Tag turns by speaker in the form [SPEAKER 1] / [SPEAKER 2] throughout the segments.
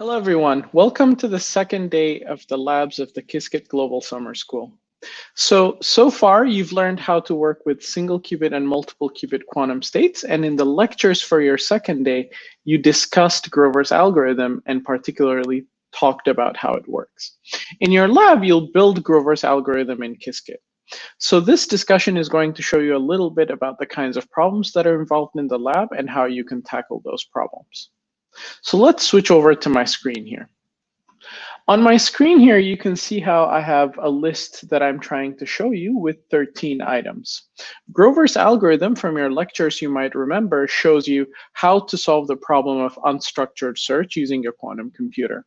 [SPEAKER 1] Hello, everyone. Welcome to the second day of the labs of the Qiskit Global Summer School. So, so far you've learned how to work with single qubit and multiple qubit quantum states. And in the lectures for your second day, you discussed Grover's algorithm and particularly talked about how it works. In your lab, you'll build Grover's algorithm in Qiskit. So this discussion is going to show you a little bit about the kinds of problems that are involved in the lab and how you can tackle those problems. So let's switch over to my screen here. On my screen here, you can see how I have a list that I'm trying to show you with 13 items. Grover's algorithm from your lectures, you might remember, shows you how to solve the problem of unstructured search using a quantum computer.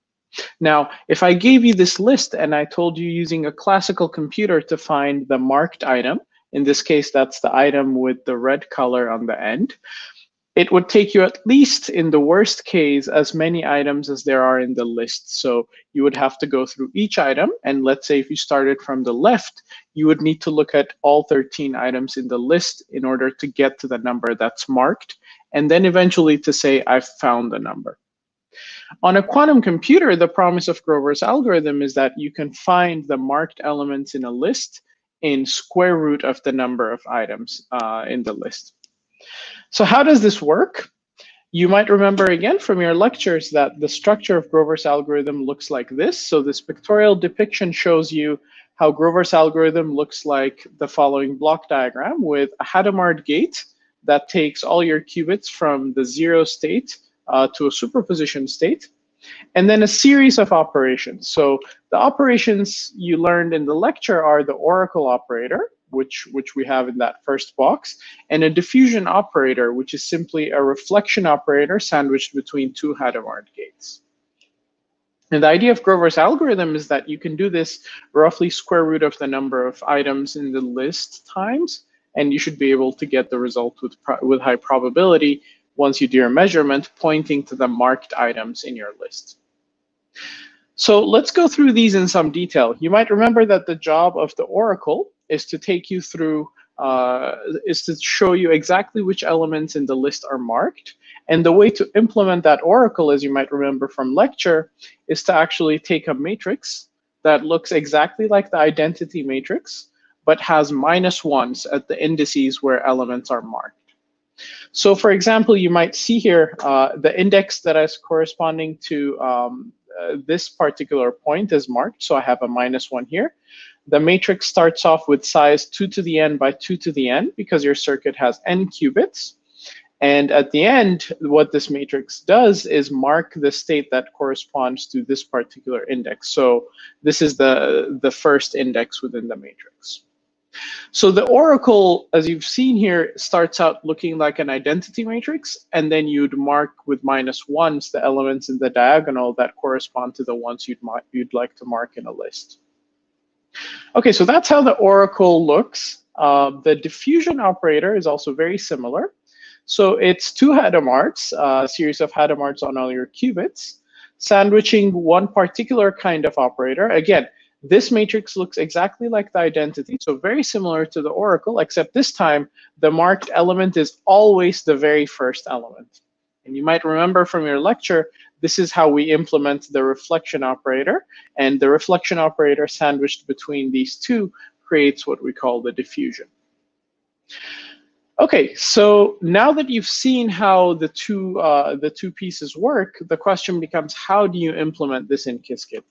[SPEAKER 1] Now, if I gave you this list and I told you using a classical computer to find the marked item, in this case, that's the item with the red color on the end, it would take you at least in the worst case as many items as there are in the list. So you would have to go through each item. And let's say if you started from the left, you would need to look at all 13 items in the list in order to get to the number that's marked. And then eventually to say, I've found the number. On a quantum computer, the promise of Grover's algorithm is that you can find the marked elements in a list in square root of the number of items uh, in the list. So how does this work? You might remember again from your lectures that the structure of Grover's algorithm looks like this. So this pictorial depiction shows you how Grover's algorithm looks like the following block diagram with a Hadamard gate that takes all your qubits from the zero state uh, to a superposition state, and then a series of operations. So the operations you learned in the lecture are the oracle operator, which, which we have in that first box, and a diffusion operator, which is simply a reflection operator sandwiched between two Hadamard gates. And the idea of Grover's algorithm is that you can do this roughly square root of the number of items in the list times, and you should be able to get the result with, with high probability once you do your measurement, pointing to the marked items in your list. So let's go through these in some detail. You might remember that the job of the oracle is to take you through, uh, is to show you exactly which elements in the list are marked. And the way to implement that oracle, as you might remember from lecture, is to actually take a matrix that looks exactly like the identity matrix, but has minus ones at the indices where elements are marked. So for example, you might see here uh, the index that is corresponding to um, uh, this particular point is marked. So I have a minus one here. The matrix starts off with size 2 to the n by 2 to the n because your circuit has n qubits. And at the end, what this matrix does is mark the state that corresponds to this particular index. So this is the, the first index within the matrix. So the oracle, as you've seen here, starts out looking like an identity matrix, and then you'd mark with minus ones the elements in the diagonal that correspond to the ones you'd, you'd like to mark in a list. Okay, so that's how the oracle looks. Uh, the diffusion operator is also very similar. So it's two Hadamards, a series of Hadamards on all your qubits, sandwiching one particular kind of operator. Again, this matrix looks exactly like the identity, so very similar to the oracle, except this time the marked element is always the very first element. And you might remember from your lecture, this is how we implement the reflection operator. And the reflection operator sandwiched between these two creates what we call the diffusion. Okay, so now that you've seen how the two uh, the two pieces work, the question becomes how do you implement this in Qiskit?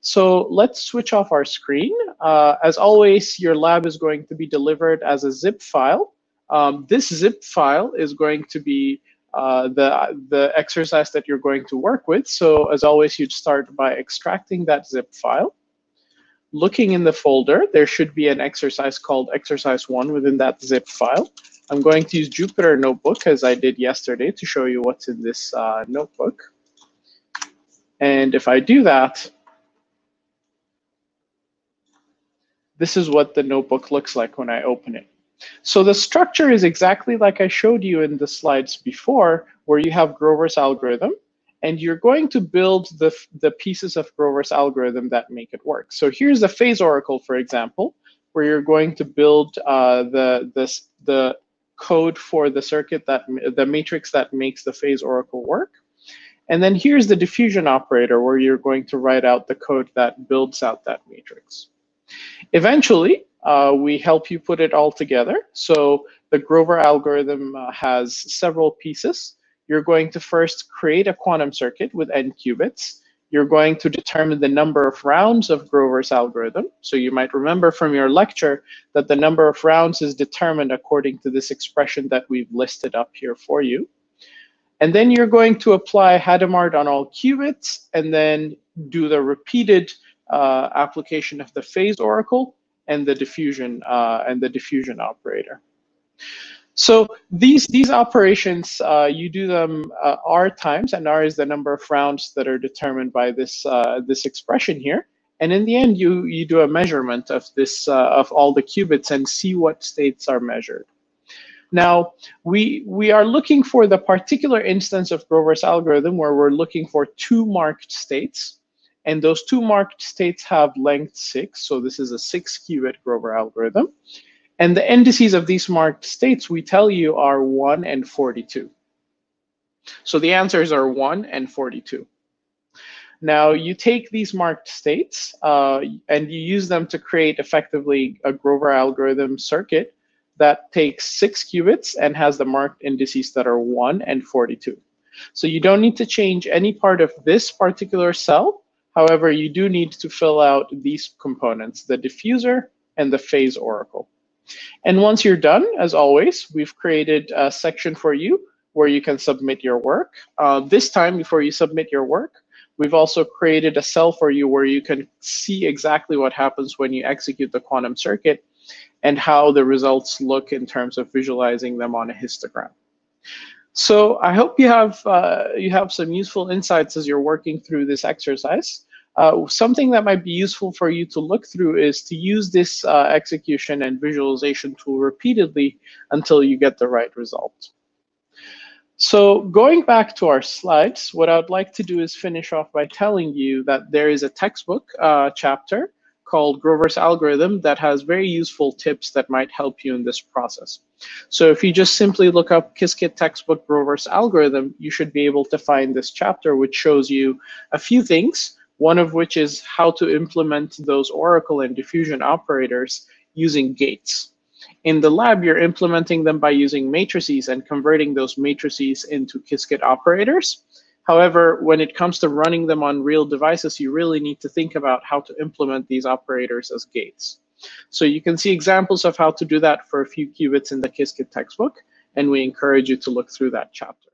[SPEAKER 1] So let's switch off our screen. Uh, as always, your lab is going to be delivered as a zip file. Um, this zip file is going to be uh, the, the exercise that you're going to work with. So as always, you'd start by extracting that zip file. Looking in the folder, there should be an exercise called exercise one within that zip file. I'm going to use Jupyter Notebook as I did yesterday to show you what's in this uh, notebook. And if I do that, this is what the notebook looks like when I open it. So the structure is exactly like I showed you in the slides before, where you have Grover's algorithm, and you're going to build the, the pieces of Grover's algorithm that make it work. So here's the phase oracle, for example, where you're going to build uh, the, the, the code for the circuit that the matrix that makes the phase oracle work. And then here's the diffusion operator where you're going to write out the code that builds out that matrix. Eventually, uh, we help you put it all together. So the Grover algorithm uh, has several pieces. You're going to first create a quantum circuit with n qubits. You're going to determine the number of rounds of Grover's algorithm. So you might remember from your lecture that the number of rounds is determined according to this expression that we've listed up here for you. And then you're going to apply Hadamard on all qubits and then do the repeated uh, application of the phase oracle and the diffusion uh, and the diffusion operator. So these these operations, uh, you do them uh, r times, and r is the number of rounds that are determined by this uh, this expression here. And in the end, you you do a measurement of this uh, of all the qubits and see what states are measured. Now, we, we are looking for the particular instance of Grover's algorithm where we're looking for two marked states. And those two marked states have length six. So this is a six qubit Grover algorithm. And the indices of these marked states, we tell you, are 1 and 42. So the answers are 1 and 42. Now, you take these marked states uh, and you use them to create effectively a Grover algorithm circuit that takes six qubits and has the marked indices that are 1 and 42. So you don't need to change any part of this particular cell. However, you do need to fill out these components, the diffuser and the phase oracle. And once you're done, as always, we've created a section for you where you can submit your work. Uh, this time, before you submit your work, we've also created a cell for you where you can see exactly what happens when you execute the quantum circuit and how the results look in terms of visualizing them on a histogram. So I hope you have uh, you have some useful insights as you're working through this exercise. Uh, something that might be useful for you to look through is to use this uh, execution and visualization tool repeatedly until you get the right result. So going back to our slides, what I'd like to do is finish off by telling you that there is a textbook uh, chapter called Grover's algorithm that has very useful tips that might help you in this process. So if you just simply look up Qiskit textbook Grover's algorithm, you should be able to find this chapter which shows you a few things, one of which is how to implement those Oracle and diffusion operators using gates. In the lab, you're implementing them by using matrices and converting those matrices into Qiskit operators. However, when it comes to running them on real devices, you really need to think about how to implement these operators as gates. So you can see examples of how to do that for a few qubits in the Qiskit textbook, and we encourage you to look through that chapter.